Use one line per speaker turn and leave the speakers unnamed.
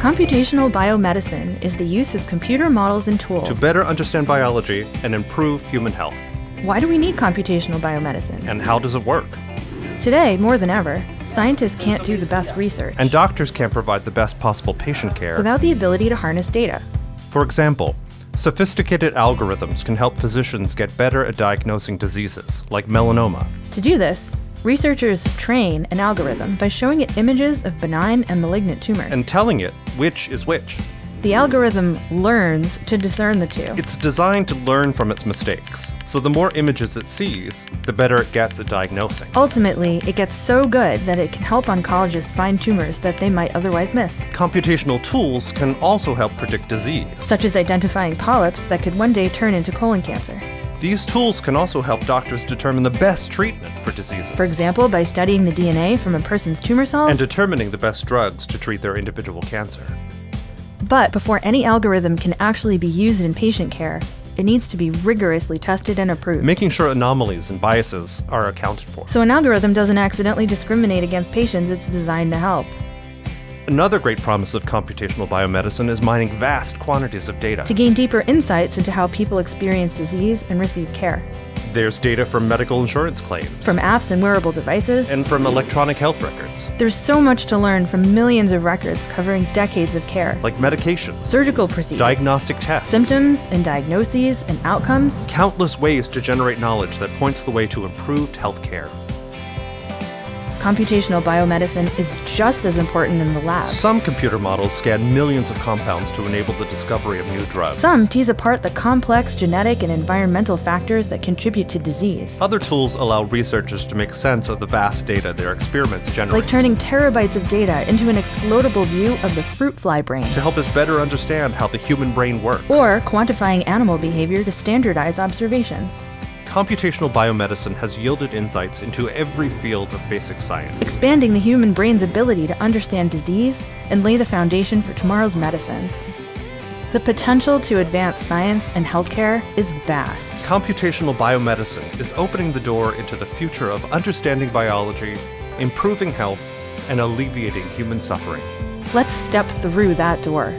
Computational biomedicine is the use of computer models and tools
to better understand biology and improve human health.
Why do we need computational biomedicine?
And how does it work?
Today, more than ever, scientists can't do the best research.
And doctors can't provide the best possible patient care
without the ability to harness data.
For example, sophisticated algorithms can help physicians get better at diagnosing diseases, like melanoma.
To do this, Researchers train an algorithm by showing it images of benign and malignant tumors.
And telling it which is which.
The algorithm learns to discern the two.
It's designed to learn from its mistakes, so the more images it sees, the better it gets at diagnosing.
Ultimately, it gets so good that it can help oncologists find tumors that they might otherwise miss.
Computational tools can also help predict disease,
such as identifying polyps that could one day turn into colon cancer.
These tools can also help doctors determine the best treatment for diseases.
For example, by studying the DNA from a person's tumor cells
and determining the best drugs to treat their individual cancer.
But before any algorithm can actually be used in patient care, it needs to be rigorously tested and approved.
Making sure anomalies and biases are accounted for.
So an algorithm doesn't accidentally discriminate against patients it's designed to help.
Another great promise of computational biomedicine is mining vast quantities of data.
To gain deeper insights into how people experience disease and receive care.
There's data from medical insurance claims,
from apps and wearable devices,
and from electronic health records.
There's so much to learn from millions of records covering decades of care,
like medications,
surgical procedures,
diagnostic tests,
symptoms and diagnoses and outcomes.
Countless ways to generate knowledge that points the way to improved health care
computational biomedicine is just as important in the lab.
Some computer models scan millions of compounds to enable the discovery of new drugs.
Some tease apart the complex genetic and environmental factors that contribute to disease.
Other tools allow researchers to make sense of the vast data their experiments generate.
Like turning terabytes of data into an explodable view of the fruit fly brain.
To help us better understand how the human brain works.
Or quantifying animal behavior to standardize observations
computational biomedicine has yielded insights into every field of basic science,
expanding the human brain's ability to understand disease and lay the foundation for tomorrow's medicines. The potential to advance science and healthcare is vast.
Computational biomedicine is opening the door into the future of understanding biology, improving health, and alleviating human suffering.
Let's step through that door.